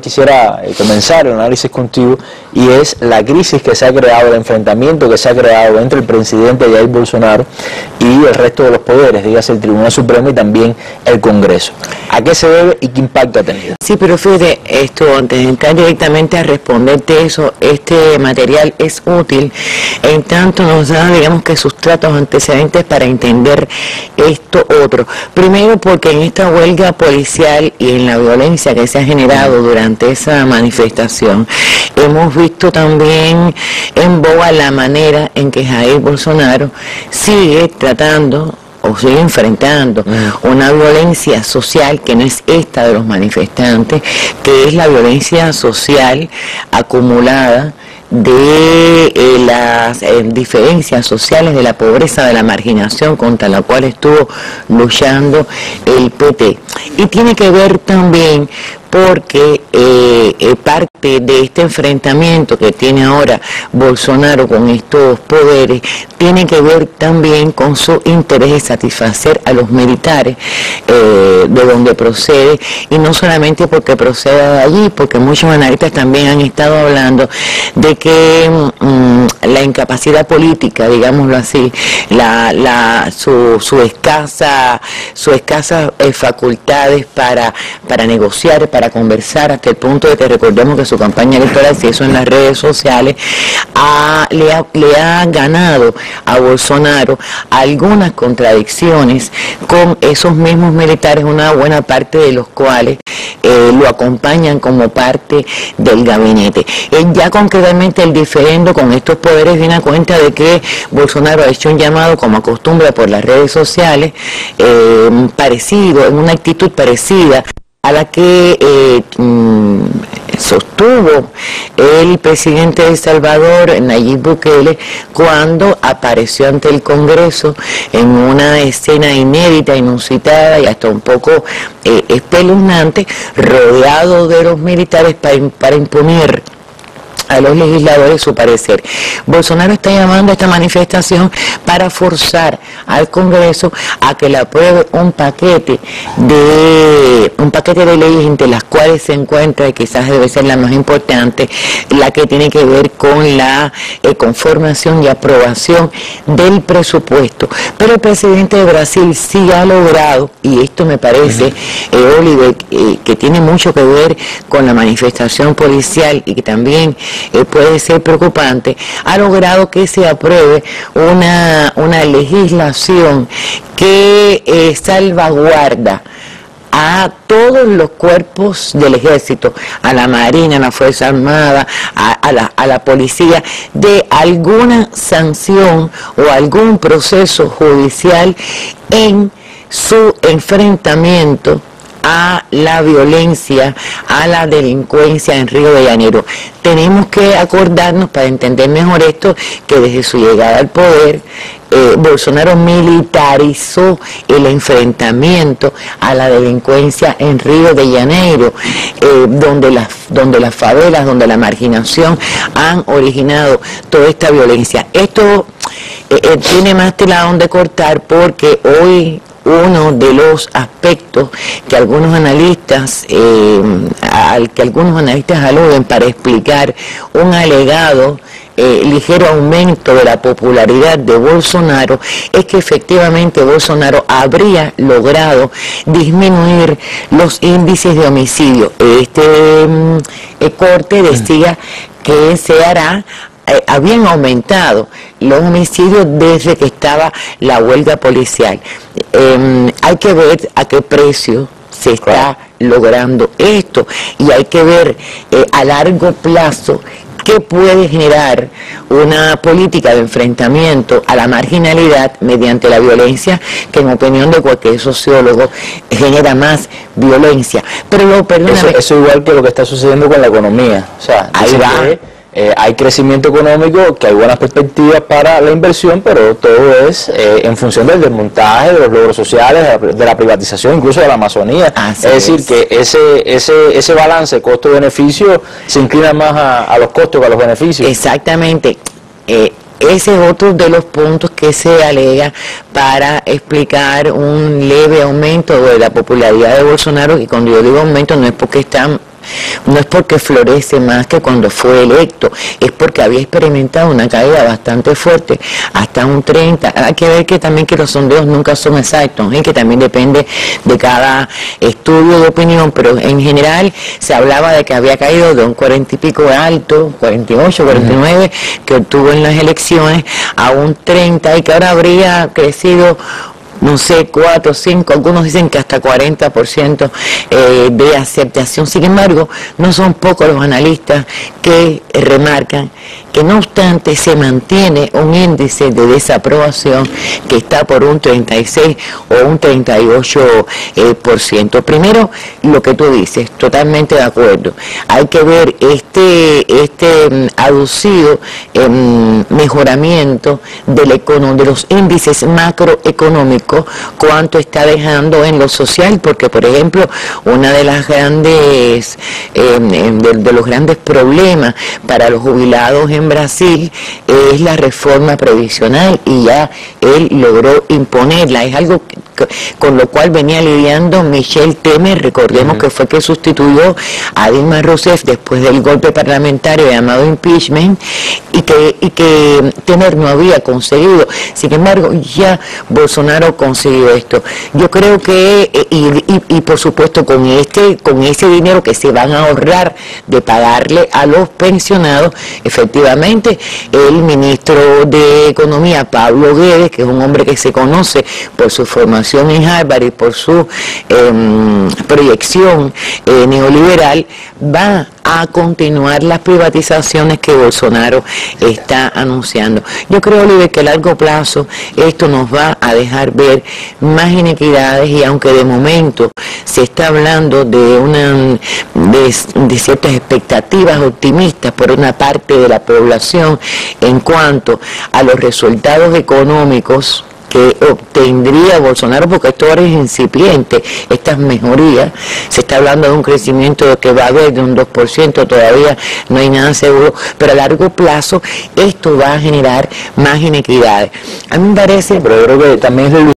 quisiera eh, comenzar el análisis contigo y es la crisis que se ha creado, el enfrentamiento que se ha creado entre el presidente Jair Bolsonaro y el resto de los poderes, dígase el Tribunal Supremo y también el Congreso. ¿A qué se debe y qué impacto ha tenido? Sí, pero fíjate, esto, antes de entrar directamente a responderte eso, este material es útil, en tanto nos da, digamos que sustratos antecedentes para entender esto otro. Primero porque en esta huelga policial y en la violencia que se ha generado durante ante esa manifestación. Hemos visto también en boa la manera en que Jair Bolsonaro sigue tratando o sigue enfrentando mm. una violencia social que no es esta de los manifestantes, que es la violencia social acumulada de eh, las eh, diferencias sociales, de la pobreza, de la marginación contra la cual estuvo luchando el PT. Y tiene que ver también porque eh, eh, parte de este enfrentamiento que tiene ahora Bolsonaro con estos poderes tiene que ver también con su interés de satisfacer a los militares eh, de donde procede. Y no solamente porque proceda de allí, porque muchos analistas también han estado hablando de que mm, la incapacidad política, digámoslo así, la, la, su, su escasa, su escasas para, para negociar, para conversar hasta el punto de que recordemos que su campaña electoral se hizo en las redes sociales, le, ha, le ha ganado a Bolsonaro algunas contradicciones con esos mismos militares, una buena parte de los cuales eh, lo acompañan como parte del gabinete. ya concretamente el diferendo con estos poderes viene a cuenta de que Bolsonaro ha hecho un llamado como acostumbra por las redes sociales, eh, parecido, en una actitud parecida a la que eh, mm, sostuvo el presidente de Salvador, Nayib Bukele, cuando apareció ante el Congreso en una escena inédita, inusitada y hasta un poco eh, espeluznante, rodeado de los militares para, para imponer a los legisladores su parecer. Bolsonaro está llamando a esta manifestación para forzar al Congreso a que le apruebe un paquete de un paquete de leyes entre las cuales se encuentra y quizás debe ser la más importante, la que tiene que ver con la eh, conformación y aprobación del presupuesto. Pero el presidente de Brasil sí ha logrado, y esto me parece, eh, Oliver, eh, que tiene mucho que ver con la manifestación policial y que también eh, puede ser preocupante, ha logrado que se apruebe una, una legislación que eh, salvaguarda a todos los cuerpos del ejército, a la Marina, a la Fuerza Armada, a, la, a, la, policía, de alguna sanción o algún proceso judicial en su enfrentamiento a la violencia, a la delincuencia en Río de Janeiro. Tenemos que acordarnos para entender mejor esto, que desde su llegada al poder, eh, Bolsonaro militarizó el enfrentamiento a la delincuencia en Río de Janeiro, eh, donde, las, donde las favelas, donde la marginación han originado toda esta violencia. Esto eh, tiene más tela donde cortar porque hoy uno de los aspectos que algunos analistas, eh, al que algunos analistas aluden para explicar un alegado eh, ligero aumento de la popularidad de Bolsonaro es que efectivamente Bolsonaro habría logrado disminuir los índices de homicidio. Este mm, eh, corte decía que se hará eh, habían aumentado los homicidios desde que estaba la huelga policial. Em, hay que ver a qué precio se está logrando esto y hay que ver eh, a largo plazo qué puede generar una política de enfrentamiento a la marginalidad mediante la violencia, que en opinión de cualquier sociólogo genera más violencia. Pero lo, eso, es igual que lo que está sucediendo con la economía. O sea, ahí va. Eh, hay crecimiento económico, que hay buenas perspectivas para la inversión, pero todo es eh, en función del desmontaje, de los logros sociales, de la, privatización, incluso de la Amazonía. es decir, que ese, ese, ese balance costo-beneficio se inclina más a, los costos que a los beneficios. Exactamente. Eh, ese es otro de los puntos que se alega para explicar un leve aumento de la popularidad de Bolsonaro, y cuando yo digo aumento no es porque están no es porque florece más que cuando fue electo, es porque había experimentado una caída bastante fuerte, hasta un 30. Hay que ver que también que los sondeos nunca son exactos, ¿eh? que también depende de cada estudio de opinión, pero en general se hablaba de que había caído de un 40 y pico alto, 48, 49, que obtuvo en las elecciones, a un 30 y que ahora habría crecido no sé, 4, 5, algunos dicen que hasta 40% eh, de aceptación. Sin embargo, no son pocos los analistas que remarcan que no obstante se mantiene un índice de desaprobación que está por un 36 o un 38%. Eh, por ciento. Primero, lo que tú dices, totalmente de acuerdo. Hay que ver este, este mm, aducido em, mejoramiento del de los índices macroeconómicos, cuánto está dejando en lo social, porque por ejemplo, una de las grandes, em, em, de los grandes problemas para los jubilados en Brasil es la reforma previsional y ya él logró imponerla. Es algo con lo cual venía lidiando Michel Temer, recordemos que fue que sustituyó a Dilma Rousseff después del golpe parlamentario llamado impeachment y que Temer no había conseguido. Sin embargo, ya Bolsonaro consiguió esto. Yo creo que, eh, y, y por supuesto con, este, con ese dinero que se van a ahorrar de pagarle a los pensionados, efectivamente, el ministro de Economía, Pablo Guedes, que es un hombre que se conoce por su formación, en Harvard y por su em, proyección eh, neoliberal, va a continuar las privatizaciones que Bolsonaro está anunciando. Yo creo, Oliver, que a largo plazo esto nos va a dejar ver más inequidades y aunque de momento se está hablando de, una, de ciertas expectativas optimistas por una parte de la población en cuanto a los resultados económicos, que obtendría Bolsonaro, porque esto ahora es incipiente, estas mejorías, se está hablando de un crecimiento que va a haber de un 2%, todavía no hay nada seguro, pero a largo plazo esto va a generar más inequidades. A mí me parece... Pero yo creo que también es